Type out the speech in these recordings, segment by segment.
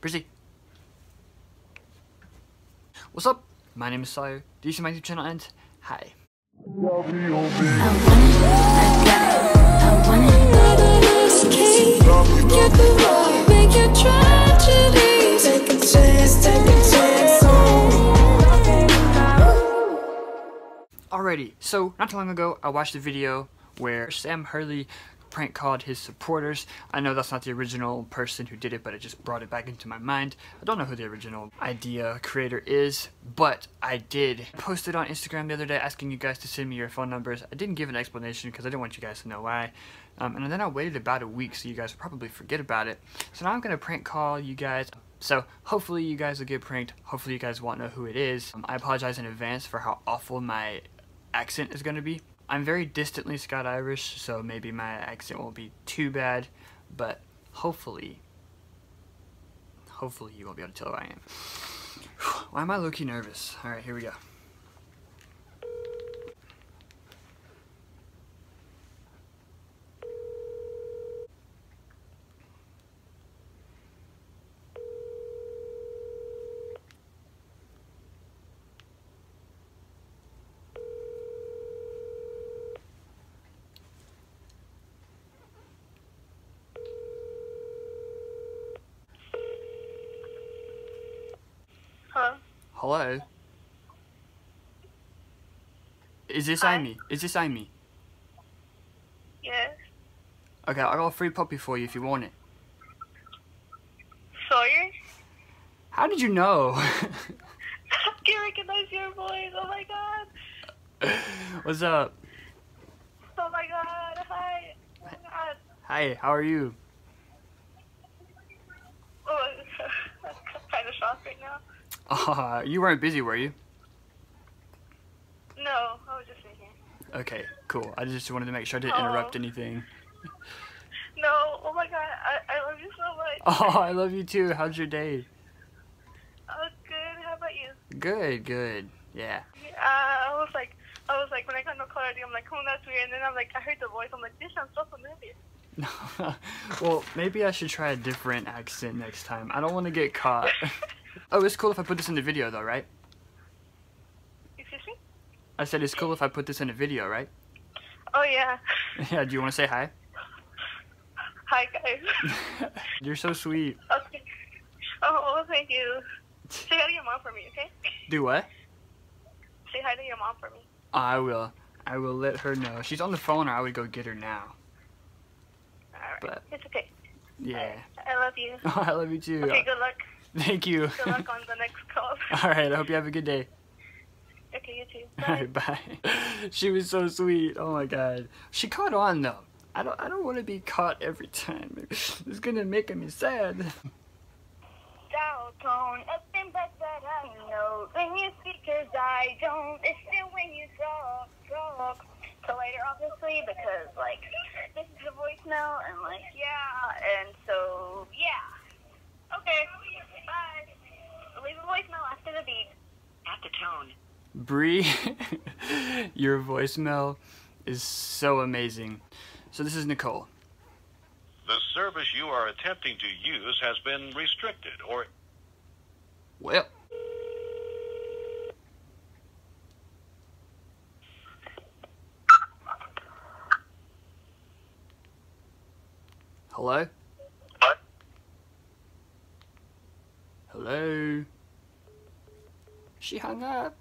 Brizzy. What's up? My name is Sawyer. Do you see my YouTube channel and hi. Alrighty, so not too long ago, I watched a video where Sam Hurley prank called his supporters. I know that's not the original person who did it, but it just brought it back into my mind. I don't know who the original idea creator is, but I did post it on Instagram the other day asking you guys to send me your phone numbers. I didn't give an explanation because I didn't want you guys to know why. Um, and then I waited about a week so you guys probably forget about it. So now I'm going to prank call you guys. So hopefully you guys will get pranked. Hopefully you guys won't know who it is. Um, I apologize in advance for how awful my accent is going to be. I'm very distantly Scott Irish, so maybe my accent won't be too bad, but hopefully, hopefully you won't be able to tell who I am. Why am I looking nervous? Alright, here we go. Hello? Is this Hi. Amy? Is this Amy? Yes. Okay, I got a free puppy for you if you want it. Sawyer? How did you know? I can recognize your voice. Oh my god. What's up? Oh my god. Hi. Oh my god. Hi, how are you? Oh, I'm kind of shocked right now. Uh, you weren't busy, were you? No, I was just thinking. Okay, cool. I just wanted to make sure I didn't Oh. interrupt anything. No, oh my god. I, I love you so much. Oh, I love you too. How's your day? Oh, good. How about you? Good, good. Yeah. Uh, I was like, I was like, when I got no clarity, I'm like, oh, that's weird. And then I'm like, I heard the voice. I'm like, this sounds so familiar. No Well, maybe I should try a different accent next time. I don't want to get caught. Oh, it's cool if I put this in the video though, right? Excuse me? I said it's cool if I put this in a video, right? Oh, yeah. Yeah, do you want to say hi? Hi, guys. You're so sweet. okay. Oh, well, thank you. Say hi to your mom for me, okay? Do what? Say hi to your mom for me. I will. I will let her know. She's on the phone or I would go get her now. Alright. But- It's okay. Yeah. I love you. I love you too. Okay, good luck. Thank you. Good luck on the next call. Alright, I hope you have a good day. Okay, you too. Alright, bye. She was so sweet. Oh my god. She caught on though. I don't I don't want to be caught every time. It's gonna make me sad. Dial tone, and back that I know. When you speak, cause I don't. It's still when you talk, talk. So later, obviously, because, like, this is the voicemail, and, like, yeah, and so, yeah. Okay, bye. Leave a voicemail after the beep. At the tone, Bree, your voicemail is so amazing. So this is Nicole. The service you are attempting to use has been restricted or Well. Hello? What? Hello? She hung up.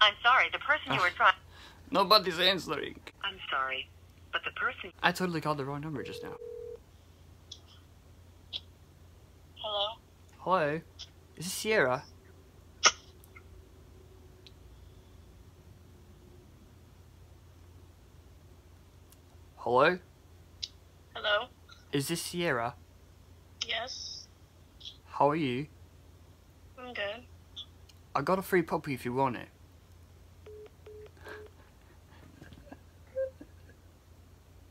I'm sorry, the person you were ah. trying. Nobody's answering. I'm sorry, but the person. I totally called the wrong number just now. Hello? Hello? Is this Sierra? Hello? Hello? Is this Sierra? Yes? How are you? I'm good. I got a free puppy if you want it.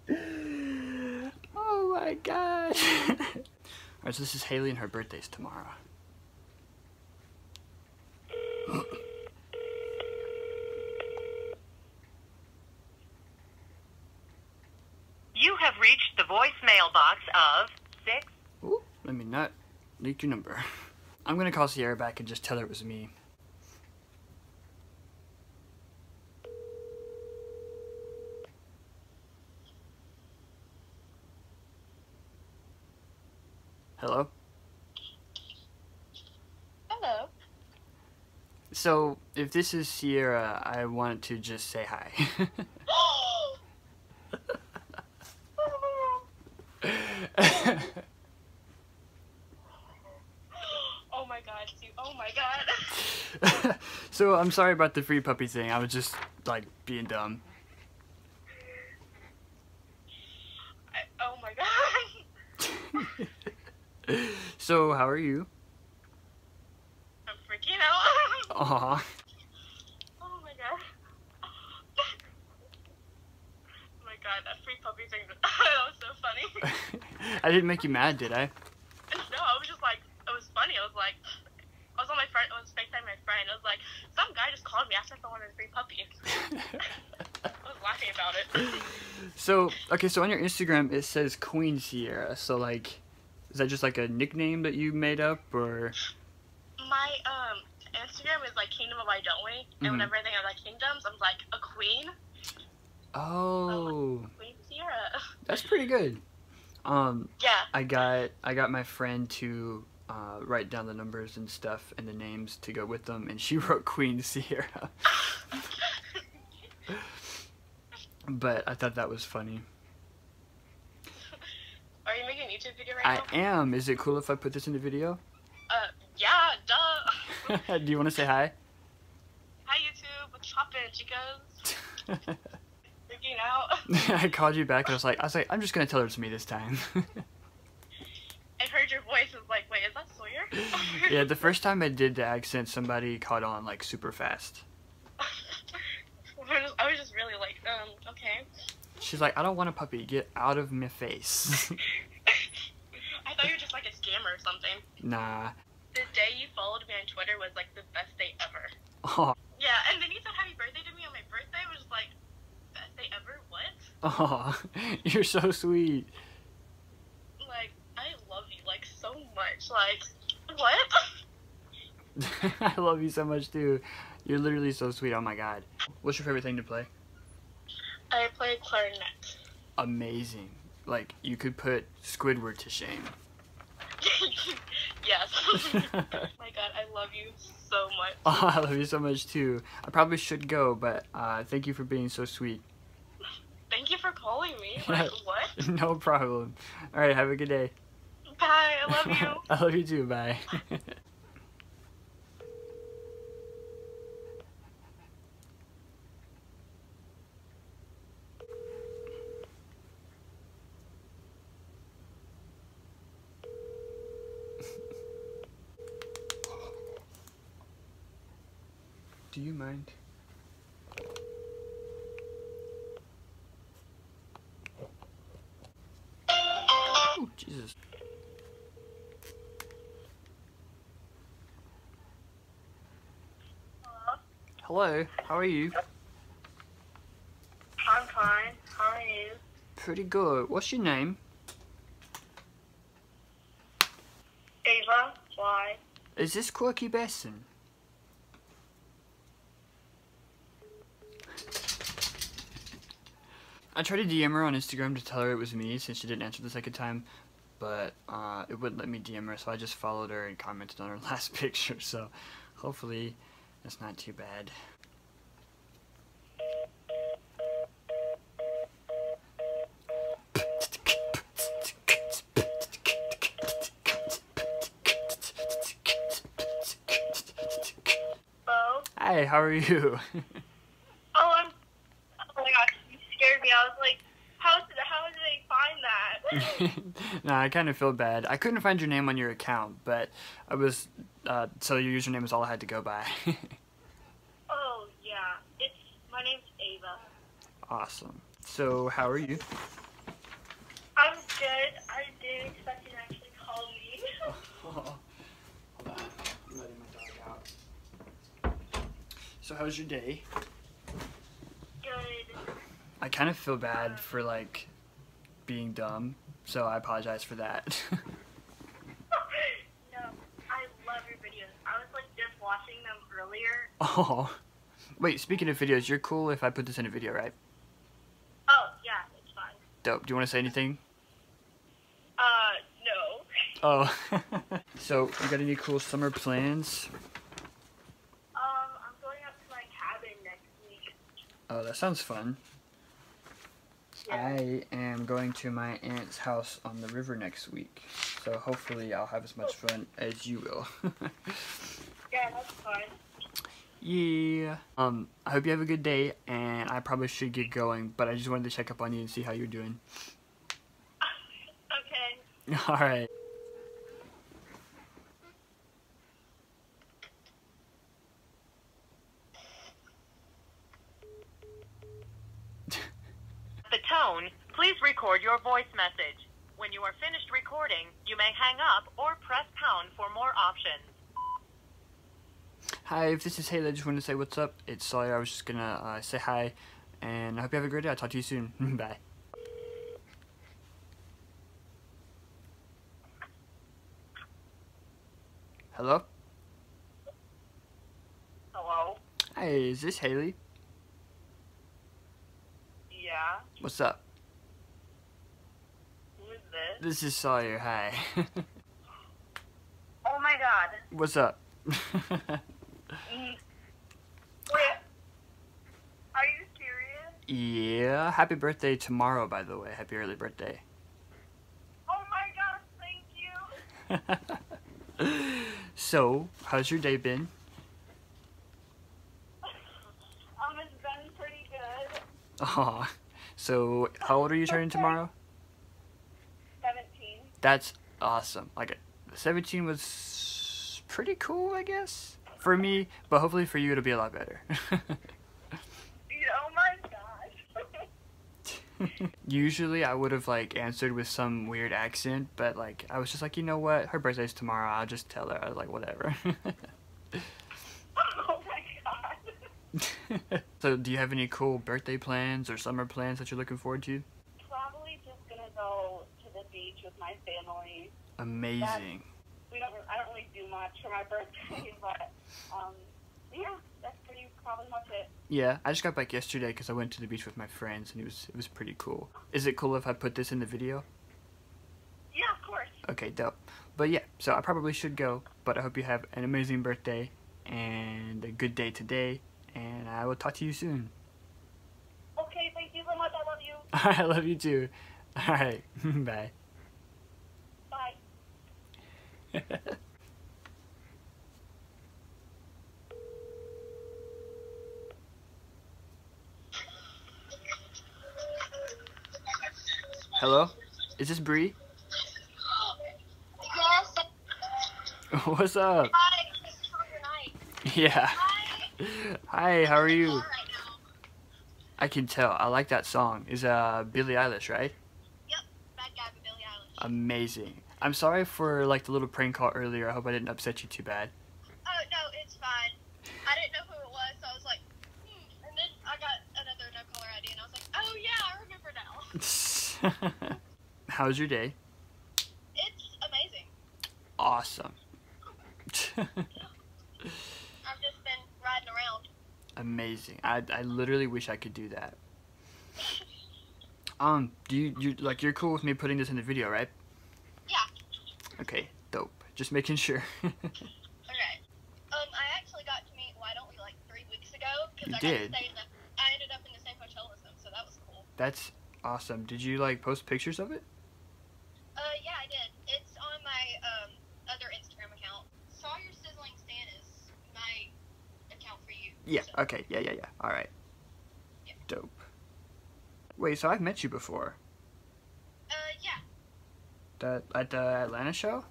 oh my god. Alright, so this is Haley and her birthday's tomorrow. You have reached the the voicemail box of six. Ooh, let me leak your number. I'm gonna call Sierra back and just tell her it was me. Hello? Hello. So, if this is Sierra, I want to just say hi. oh my god, dude. Oh my god. So, I'm sorry about the free puppy thing. I was just, like, being dumb. I, oh my god. so, how are you? I'm freaking out. Aw. Oh my god. Oh my god, that free puppy thing. that was so funny. I didn't make you mad, did I? No, I was just like, it was funny. I was like, I was on my friend, I was FaceTime my friend. I was like, some guy just called me, asked if I wanted a free puppy. I was laughing about it. So, okay, so on your Instagram it says Queen Sierra. So, like, is that just like a nickname that you made up, or? My um Instagram is like Kingdom of Why Don't We, and Mhm. whenever I think of like kingdoms, I'm like a queen, Oh, Queen Sierra. that's pretty good. Um, Yeah. I got I got my friend to uh, write down the numbers and stuff and the names to go with them, and she wrote Queen Sierra. but I thought that was funny. Are you making a YouTube video right I now? I am. Is it cool if I put this in the video? Uh, yeah, duh. Do you want to say hi? Hi YouTube, what's poppin', chicas? Freaking out. I called you back and I was like, I was like, I'm just gonna tell her it's me this time. I heard your voice. I was like, wait, is that Sawyer? yeah, the first time I did the accent, somebody caught on like super fast. I was just- I was just really like, um, okay. She's like, I don't want a puppy. Get out of my face. I thought you were just like a scammer or something. nah. The day you followed me on Twitter was like the best day ever. Oh, Yeah, and then you said happy birthday to me on my birthday. I was just like, best day ever? What? oh, you're so sweet. Like, I love you like so much. Like, what? I love you so much too. You're literally so sweet. Oh my god. What's your favorite thing to play? I play clarinet. Amazing. Like you could put Squidward to shame. yes. my god, I love you so much. Oh, I love you so much too. I probably should go, but uh, thank you for being so sweet. Thank you for calling me. Like, what? no problem. All right, have a good day. Bye, I love you. I love you too. Bye. Do you mind? Oh, Jesus. Hello, how are you? I'm fine. How are you? Pretty good. What's your name? Ava, why? Is this Quirky Besson? I tried to DM her on Instagram to tell her it was me since she didn't answer the second time, but uh, it wouldn't let me DM her, so I just followed her and commented on her last picture, so hopefully that's not too bad. Hello? Hi, how are you? Oh, I'm. Oh my gosh, you scared me. I was like, how did how did they find that? nah, I kind of feel bad. I couldn't find your name on your account, but I was, uh, so your username is all I had to go by. oh yeah, it's my name's Ava. awesome. So, how are you? I'm good. I didn't expect you to actually call me. So, how's your day? good. I kind of feel bad for like being dumb, so I apologize for that. no, I love your videos. I was like just watching them earlier. oh. Wait, speaking of videos, you're cool if I put this in a video, right? Oh yeah, it's fine. Dope. Do you want to say anything? Uh, no. Oh. so, you got any cool summer plans? Um, I'm going up to my cabin next week. Oh, that sounds fun. I am going to my aunt's house on the river next week, so hopefully I'll have as much fun as you will. Yeah, that's fine. yeah. Um, I hope you have a good day, and I probably should get going, but I just wanted to check up on you and see how you're doing. okay. All right. At the tone, please record your voice message. When you are finished recording, you may hang up or press pound for more options. Hi, if this is Haley, I just wanted to say what's up. It's Sawyer. I was just gonna uh, say hi, and I hope you have a great day. I'll talk to you soon. Bye. Hello? Hello. Hi, is this Haley? Yeah. What's up? This? This is Sawyer. Hi. Oh my god. What's up? Wait. Are you serious? yeah. Happy birthday tomorrow, by the way. Happy early birthday. Oh my gosh, thank you. so, how's your day been? Um, it's been pretty good. Aw. So, how old are you turning tomorrow? 17. That's awesome. Like, 17 was pretty cool, I guess, for me, but hopefully for you it'll be a lot better. Oh my gosh. Usually I would have like answered with some weird accent, but like I was just like, you know what, her birthday's tomorrow. I'll just tell her. I was like, whatever. oh my god. so, do you have any cool birthday plans or summer plans that you're looking forward to? Probably just gonna go beach with my family. Amazing. We don't. I don't really do much for my birthday, but um, yeah, that's pretty probably much it. Yeah, I just got back yesterday because I went to the beach with my friends and it was it was pretty cool. Is it cool if I put this in the video? Yeah, of course. Okay, dope. But yeah, so I probably should go, but I hope you have an amazing birthday and a good day today, and I will talk to you soon. Okay, thank you so much. I love you. I love you too. Alright, bye. Bye. Hello? Is this Bree? Yes. What's up? Hi. This is Sawyer Knight. Yeah. Hi. Hi, how are you? Right. I can tell. I like that song. Is uh Billie Eilish, right? Yep. Bad guy by Billie Eilish. Amazing. I'm sorry for like the little prank call earlier. I hope I didn't upset you too bad. Oh no, it's fine. I didn't know who it was, so I was like, hmm. And then I got another no caller ID, and I was like, oh yeah, I remember now. How's your day? It's amazing. Awesome. I've just been riding around. Amazing. I, I literally wish I could do that. Um, do you, you like you're cool with me putting this in the video, right? Okay, dope. Just making sure. Okay. Um, I actually got to meet Why Don't We like three weeks ago because You I did? got to stay in the. I ended up in the same hotel as them, so that was cool. That's awesome. Did you like post pictures of it? Uh, yeah, I did. It's on my um other Instagram account. Sawyer Sizzling Stan is my account for you. Yeah. So, Okay. Yeah. Yeah. Yeah. All right. Yeah. Dope. Wait. So I've met you before. That at the Atlanta show.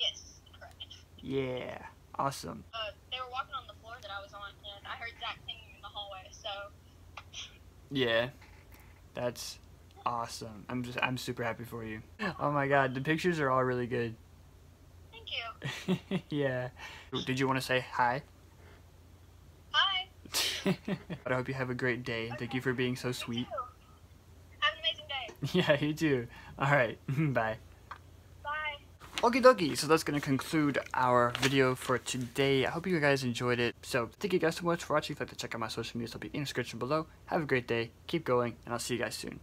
Yes, correct. Yeah. Awesome. Uh, they were walking on the floor that I was on, and I heard Zach singing in the hallway. So, Yeah. That's awesome. I'm just I'm super happy for you. Oh my god, the pictures are all really good. thank you. yeah. Did you want to say hi? Hi. but I hope you have a great day. Thank you for being so sweet. Yeah, you too. All right, bye. Okie dokie, so that's going to conclude our video for today. I hope you guys enjoyed it. So, thank you guys so much for watching. If you'd like to check out my social media, they'll be in the description below. Have a great day, keep going, and I'll see you guys soon.